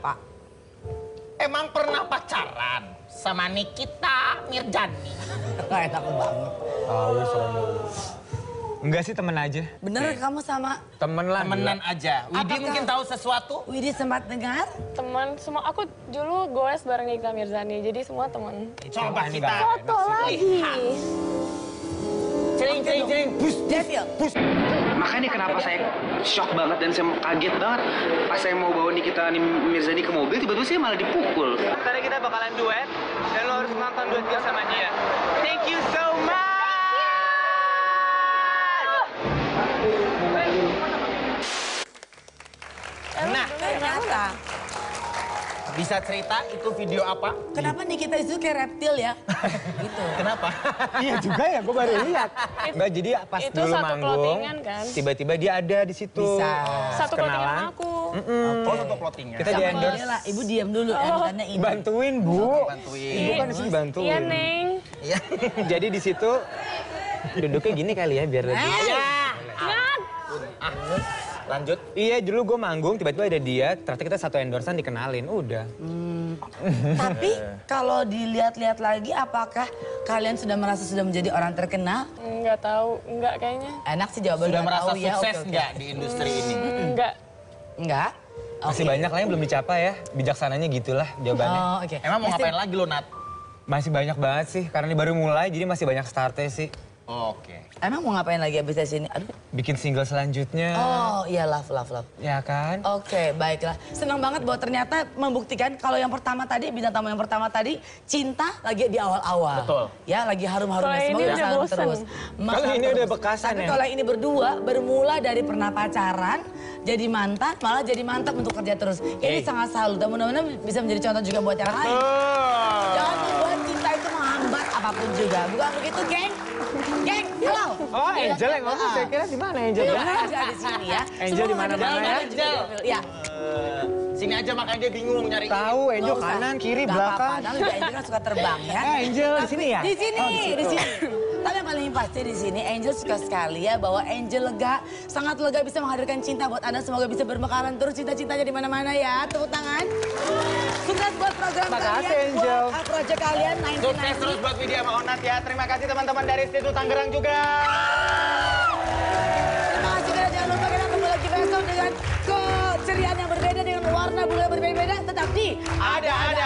apa? Emang pernah pacaran sama Nikita Mirjani? Gak enak banget. Tahu serem Enggak sih temen aja. Bener kamu sama Temen lah. Temenan aja. Widi Apakah- mungkin tahu sesuatu? Widi sempat dengar? Teman semua aku dulu goes bareng Nikita Mirzani. Jadi semua teman. Coba kita. Foto lagi. Cering, cering, cering. Bus. Devil. Makanya kenapa saya shock banget dan saya kaget banget pas saya mau bawa Nikita Mirzani ke mobil tiba-tiba saya malah dipukul. Ntar kita bakalan duet dan lo harus nonton duet kita sama dia. Thank you so much. Nah, Ternyata. Bisa cerita itu video apa? Kenapa nih kita itu kayak reptil ya? gitu. Kenapa? iya juga ya, gue baru lihat. Enggak, jadi pas itu dulu satu manggung, kan? tiba-tiba dia ada di situ. Bisa. Satu clothingan Kenalan. aku. Oh, satu plottingnya. Kita di endorse. Lah, ibu diam dulu. Oh. Makanya ini. Bantuin, Bu. Bantuin. Ibu kan di sini bantuin. Iya, Neng. Iya. Jadi di situ duduknya gini kali ya biar lebih. Ngat. Lanjut. Iya, dulu gue manggung, tiba-tiba ada dia, ternyata kita satu endorsean dikenalin, udah. Tapi kalau dilihat-lihat lagi, apakah kalian sudah merasa sudah menjadi orang terkenal? Enggak tahu, enggak kayaknya. Enak sih jawaban Sudah nggak merasa tahu ya. sukses Oke, oke. nggak di industri ini? Enggak. Enggak? Masih Oke. banyak lah yang belum dicapai ya, bijaksananya gitulah jawabannya. Oh, oke. Emang mau Masih- ngapain lagi lo, Nat? Masih banyak banget sih, karena ini baru mulai, jadi masih banyak startnya sih. Oke. Emang mau ngapain lagi abis dari sini? Aduh. Bikin single selanjutnya, Oh, iya love, love, love. ya kan? Oke, baiklah. Senang banget bahwa ternyata membuktikan kalau yang pertama tadi, bintang tamu yang pertama tadi, cinta lagi di awal-awal. Betul. Ya, lagi harum-harum. Kalau ini Semoga udah terus. Kalau ini terus. udah bekasan Tapi ya. kalau ini berdua bermula dari pernah pacaran, jadi mantan, malah jadi mantap untuk kerja terus. Ini sangat salut dan mudah-mudahan bisa menjadi contoh juga buat yang lain. Jangan membuat cinta itu menghambat apa pun juga. Bukan begitu, geng? Geng, halo. Oh, Angel yang ngomong, saya kira di mana Angel? Iya, Angel di sini ya. Angel di mana-mana ya. Angel. Ya. Eh, sini aja makanya dia bingung nyari. Tahu, Angel kanan, kiri, belakang. juga Angel kan suka terbang ya. Eh, Angel di sini ya? Di sini, di sini. Tapi yang paling pasti di sini Angel suka sekali ya bahwa Angel lega, sangat lega bisa menghadirkan cinta buat Anda. Semoga bisa bermekaran terus cinta-cintanya di mana-mana ya. Tepuk tangan. Sukses buat program Makasih, kalian, Angel. buat uh, project kalian Sukses terus 1990. buat Widya sama Onat ya. Terima kasih teman-teman dari Institut Tangerang juga. Terima kasih juga jangan lupa kita ketemu lagi besok dengan keceriaan yang berbeda dengan warna bunga yang berbeda-beda tetap di Ada-ada